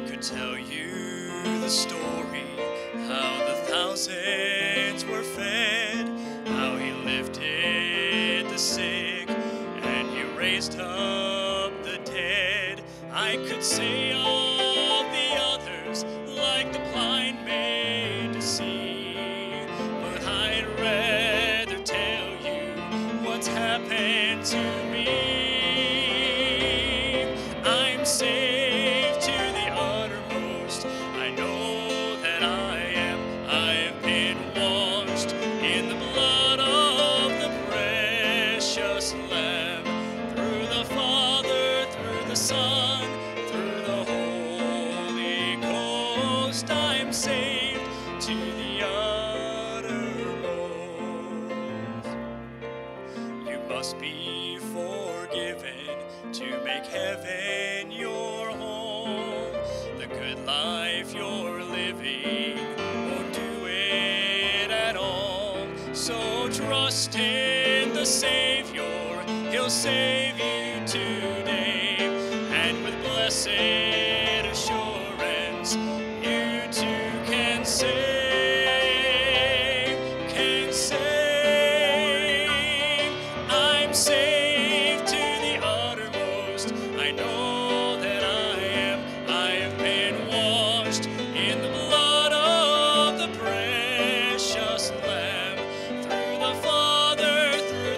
tell you the story how the thousands were fed, how he lifted the sick and he raised up the dead. I could say all the others like the blind made to see, but I'd rather tell you what's happened to me. I'm saved to the uttermost. You must be forgiven to make heaven your home. The good life you're living won't do it at all. So trust in the Savior, He'll save you today.